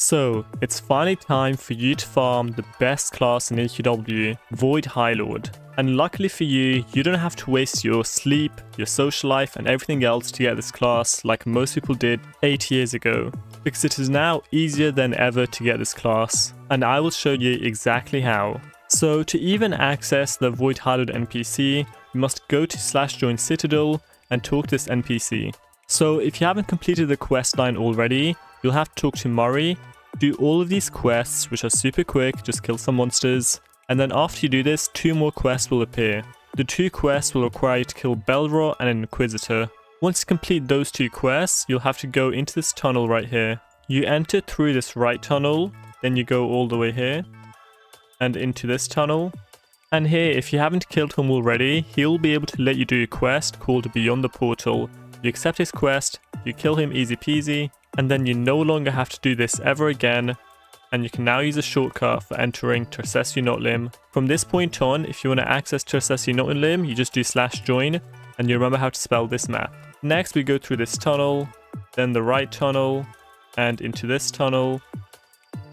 So, it's finally time for you to farm the best class in AQW, Void Highlord. And luckily for you, you don't have to waste your sleep, your social life and everything else to get this class like most people did 8 years ago. Because it is now easier than ever to get this class, and I will show you exactly how. So to even access the Void High Lord NPC, you must go to slash join citadel and talk to this NPC. So if you haven't completed the quest line already, you'll have to talk to Murray, do all of these quests, which are super quick, just kill some monsters, and then after you do this, two more quests will appear. The two quests will require you to kill Belrot and an Inquisitor. Once you complete those two quests, you'll have to go into this tunnel right here. You enter through this right tunnel, then you go all the way here, and into this tunnel. And here, if you haven't killed him already, he'll be able to let you do a quest called Beyond the Portal. You accept his quest, you kill him easy peasy, and then you no longer have to do this ever again and you can now use a shortcut for entering Tercessuinotlim. From this point on, if you want to access Tercessuinotlim, you just do slash join and you remember how to spell this map. Next we go through this tunnel, then the right tunnel, and into this tunnel,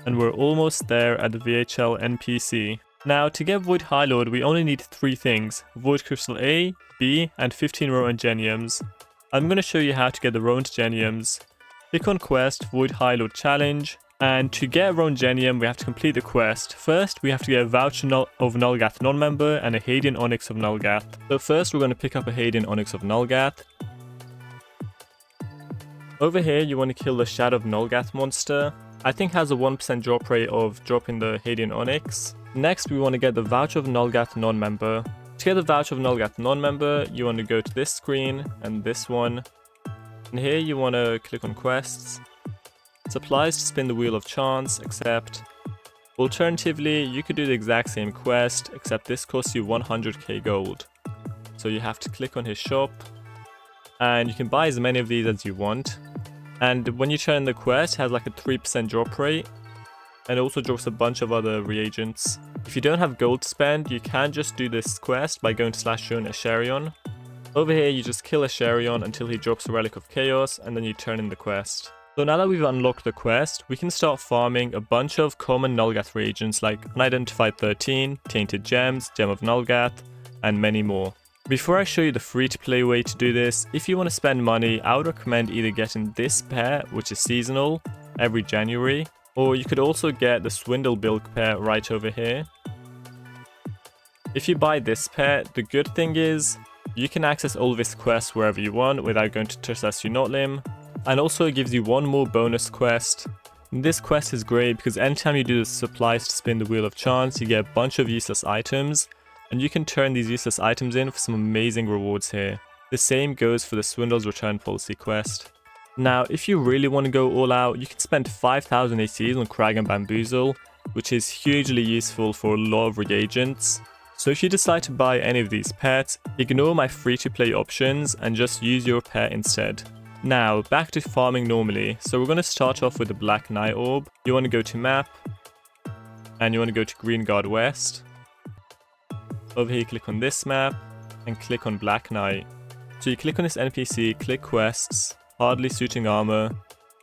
and we're almost there at the VHL NPC. Now to get Void High Lord we only need three things, Void Crystal A, B, and 15 Roentgeniums. I'm going to show you how to get the Rowan On Quest, Void High Lord Challenge, and to get Roentgenium, we have to complete the quest. First, we have to get a Voucher of Nulgath non-member and a Hadean Onyx of Nulgath. So first, we're going to pick up a Hadean Onyx of Nulgath. Over here, you want to kill the Shadow of Nulgath monster. I think has a 1% drop rate of dropping the Hadean Onyx. Next, we want to get the Voucher of Nulgath non-member. To get the Voucher of Nulgath non-member, you want to go to this screen and this one. And here you want to click on quests. It applies to spin the wheel of chance, except alternatively you could do the exact same quest, except this costs you 100k gold. So you have to click on his shop, and you can buy as many of these as you want. And when you turn in the quest, it has like a 3% drop rate, and also drops a bunch of other reagents. If you don't have gold to spend, you can just do this quest by going to slash Joan Asharion. Over here, you just kill Asharion until he drops a Relic of Chaos, and then you turn in the quest. So now that we've unlocked the quest, we can start farming a bunch of common Nulgath reagents like Unidentified 13, Tainted Gems, Gem of Nulgath, and many more. Before I show you the free-to-play way to do this, if you want to spend money, I would recommend either getting this pair, which is seasonal, every January, or you could also get the Swindle Bilk pair right over here. If you buy this pair, the good thing is, you can access all of this quests wherever you want without going to Tercessuinotlim, and also it gives you one more bonus quest. This quest is great because anytime you do the supplies to spin the wheel of chance, you get a bunch of useless items, and you can turn these useless items in for some amazing rewards here. The same goes for the Swindle's Return Policy quest. Now, if you really want to go all out, you can spend 5000 ACs on Crag and Bamboozle, which is hugely useful for a lot of reagents. So if you decide to buy any of these pets, ignore my free to play options and just use your pet instead. Now, back to farming normally. So we're going to start off with the Black Knight Orb. You want to go to Map, and you want to go to Greenguard West. Over here, click on this map, and click on Black Knight. So you click on this NPC, click Quests, Hardly Suiting Armor,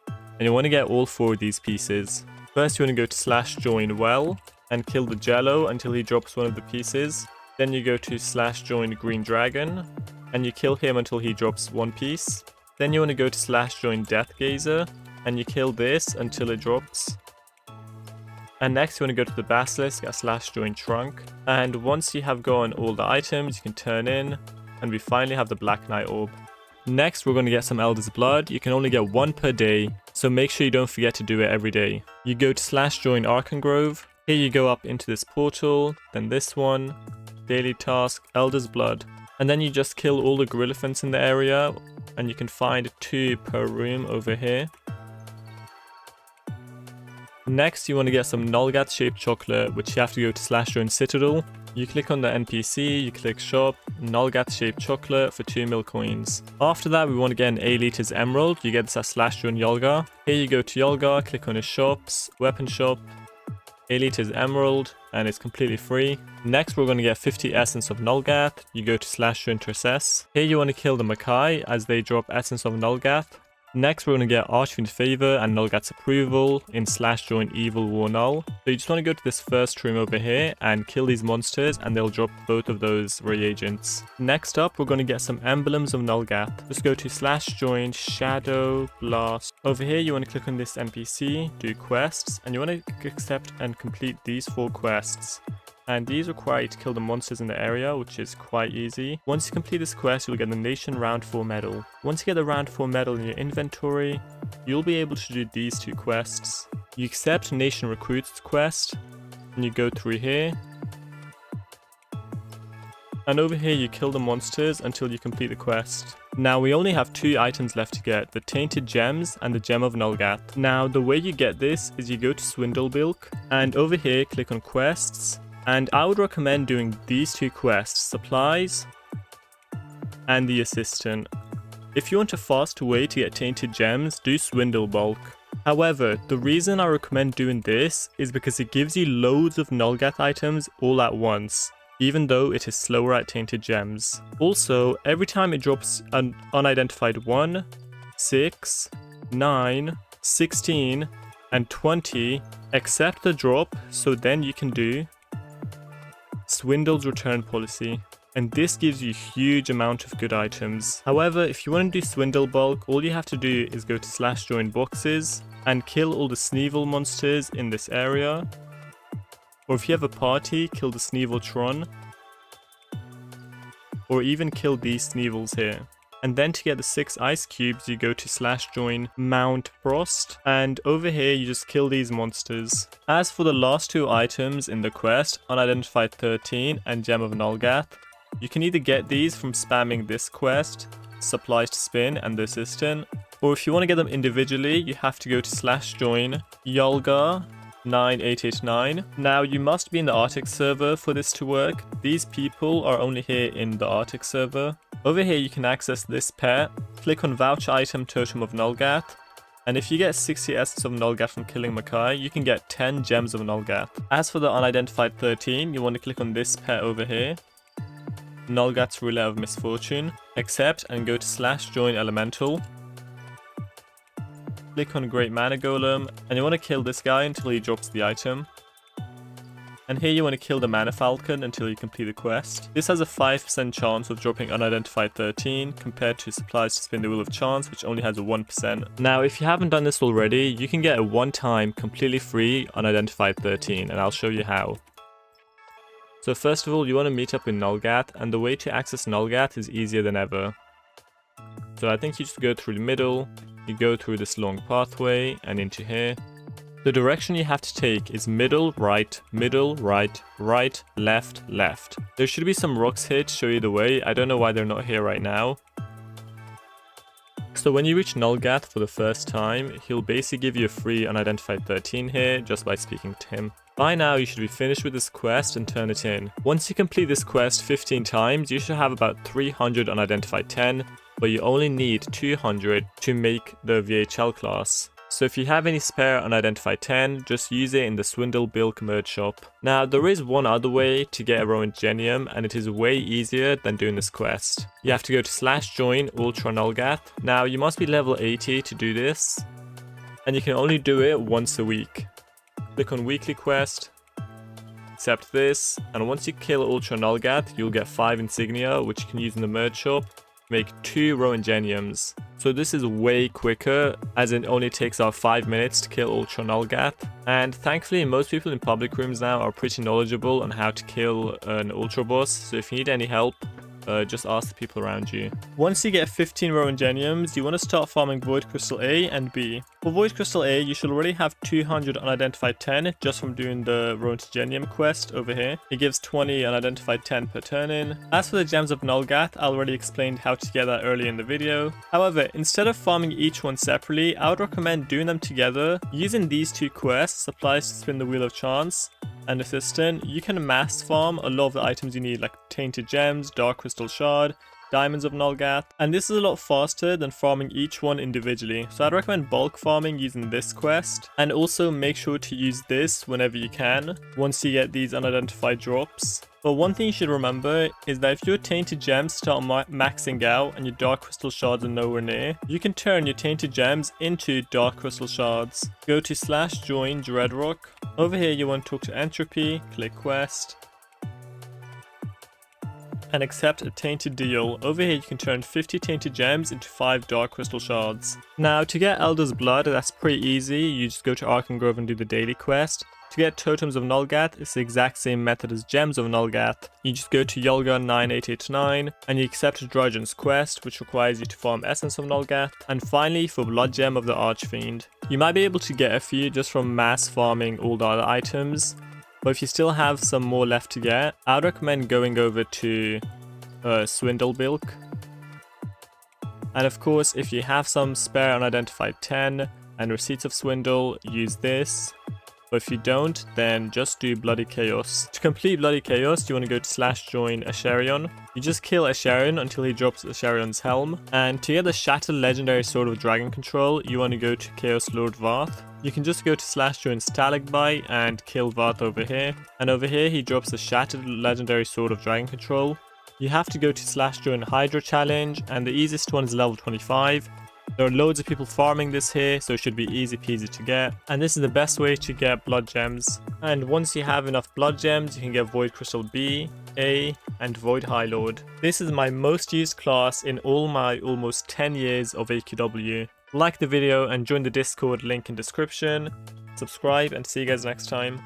and you want to get all four of these pieces. First, you want to go to slash join well, and kill the Jello until he drops one of the pieces. Then you go to slash join Green Dragon, and you kill him until he drops one piece. Then you want to go to slash join Death Gazer, and you kill this until it drops. And next you want to go to the Basilisk at slash join Trunk. And once you have gone all the items, you can turn in, and we finally have the Black Knight Orb. Next, we're going to get some Elder's Blood. You can only get one per day, so make sure you don't forget to do it every day. You go to slash join Arcangrove. Here you go up into this portal, then this one, daily task, Elder's Blood. And then you just kill all the Gorillaphants in the area, and you can find two per room over here. Next, you want to get some Nulgath shaped chocolate, which you have to go to slash join Citadel. You click on the NPC, you click shop, Nulgath shaped chocolate for 2 mil coins. After that, we want to get an Aelita's emerald, you get this at slash join Yulgar. Here you go to Yulgar, click on his shops, weapon shop, Aelita's emerald, and it's completely free. Next, we're going to get 50 Essence of Nulgath. You go to slash to intercess. Here you want to kill the Makai as they drop Essence of Nulgath. Next, we're going to get Archfiend's Favor and Nulgath's Approval in slash join Evil War Null. So you just want to go to this first room over here and kill these monsters and they'll drop both of those reagents. Next up, we're going to get some Emblems of Nulgath. Just go to slash join Shadow Blast. Over here, you want to click on this NPC, do quests, and you want to accept and complete these four quests and these require you to kill the monsters in the area, which is quite easy. Once you complete this quest, you'll get the Nation Round 4 medal. Once you get the Round 4 medal in your inventory, you'll be able to do these two quests. You accept Nation Recruits quest, and you go through here. And over here you kill the monsters until you complete the quest. Now we only have two items left to get, the Tainted Gems and the Gem of Nulgath. Now the way you get this is you go to Swindlebilk and over here click on quests and I would recommend doing these two quests, supplies and the assistant. If you want a fast way to get tainted gems, do swindle bulk. However, the reason I recommend doing this is because it gives you loads of Nulgath items all at once, even though it is slower at tainted gems. Also, every time it drops an unidentified 1, 6, 9, 16, and 20, accept the drop so then you can do Swindle's return policy, and this gives you a huge amount of good items. However, if you want to do Swindle Bulk, all you have to do is go to slash join boxes and kill all the Sneevil monsters in this area. Or if you have a party, kill the Sneeviltron. Or even kill these Sneevils here. And then to get the six ice cubes, you go to slash join Mount Frost. And over here, you just kill these monsters. As for the last two items in the quest, Unidentified 13 and Gem of Nulgath, you can either get these from spamming this quest, Supplies to Spin and the Assistant, or if you want to get them individually, you have to go to slash join Yulgar 9889. Now you must be in the Arctic server for this to work. These people are only here in the Arctic server. Over here you can access this pair. click on vouch item totem of Nulgath, and if you get 60 essence of Nulgath from killing Makai, you can get 10 gems of Nulgath. As for the unidentified 13, you want to click on this pair over here, Nulgath's Ruler of Misfortune, accept and go to slash join elemental, click on Great Mana Golem, and you want to kill this guy until he drops the item. And here you want to kill the Mana Falcon until you complete the quest. This has a 5% chance of dropping Unidentified 13 compared to Supplies to Spin the Wheel of Chance which only has a 1%. Now if you haven't done this already, you can get a one-time completely free Unidentified 13 and I'll show you how. So first of all you want to meet up with Nulgath and the way to access Nulgath is easier than ever. So I think you just go through the middle, you go through this long pathway and into here. The direction you have to take is middle, right, middle, right, right, left, left. There should be some rocks here to show you the way. I don't know why they're not here right now. So when you reach Nulgath for the first time, he'll basically give you a free unidentified 13 here just by speaking to him. By now you should be finished with this quest and turn it in. Once you complete this quest 15 times, you should have about 300 unidentified 10, but you only need 200 to make the VHL class. So if you have any spare unidentified 10, just use it in the Swindlebilk merge shop. Now there is one other way to get a Roentgenium and it is way easier than doing this quest. You have to go to slash join Ultra Nulgath. Now you must be level 80 to do this and you can only do it once a week. Click on weekly quest, accept this and once you kill Ultra Nulgath you'll get 5 insignia which you can use in the merge shop make two Roentgeniums. So this is way quicker, as it only takes about 5 minutes to kill Nulgath. And thankfully most people in public rooms now are pretty knowledgeable on how to kill an Ultra Boss, so if you need any help, uh, just ask the people around you. Once you get 15 Roentgeniums, you want to start farming Void Crystal A and B. For Void Crystal A, you should already have 200 unidentified 10 just from doing the Rowan Genium quest over here. It gives 20 unidentified 10 per turn in. As for the Gems of Nulgath, I already explained how to get that early in the video. However, instead of farming each one separately, I would recommend doing them together. Using these two quests, supplies to spin the Wheel of Chance, and assistant, you can mass farm a lot of the items you need like tainted gems, dark crystal shard, diamonds of Nulgath, and this is a lot faster than farming each one individually. So I'd recommend bulk farming using this quest, and also make sure to use this whenever you can, once you get these unidentified drops. But one thing you should remember is that if your Tainted Gems start ma maxing out and your Dark Crystal Shards are nowhere near, you can turn your Tainted Gems into Dark Crystal Shards. Go to slash join Dreadrock. Over here you want to talk to Entropy, click Quest, and accept a tainted deal. Over here you can turn 50 tainted gems into 5 dark crystal shards. Now to get Elder's Blood that's pretty easy, you just go to Arcangrove and do the daily quest. To get Totems of Nulgath, it's the exact same method as Gems of Nulgath. You just go to Yulgar 9889 and you accept Drygen's quest, which requires you to farm Essence of Nulgath. And finally, for Blood Gem of the Archfiend. You might be able to get a few just from mass farming all the other items, but if you still have some more left to get, I'd recommend going over to uh, Swindlebilk. And of course, if you have some spare unidentified 10 and receipts of Swindle, use this. But if you don't, then just do Bloody Chaos. To complete Bloody Chaos, you want to go to slash join Asharion. You just kill Asharion until he drops Asharion's helm. And to get the Shattered Legendary Sword of Dragon Control, you want to go to Chaos Lord Vath. You can just go to slash join Stalagbite and kill Vath over here. And over here, he drops the Shattered Legendary Sword of Dragon Control. You have to go to slash join Hydra Challenge, and the easiest one is level 25. There are loads of people farming this here, so it should be easy peasy to get. And this is the best way to get blood gems. And once you have enough blood gems, you can get Void Crystal B, A, and Void High Lord. This is my most used class in all my almost 10 years of AQW. Like the video and join the Discord link in description. Subscribe and see you guys next time.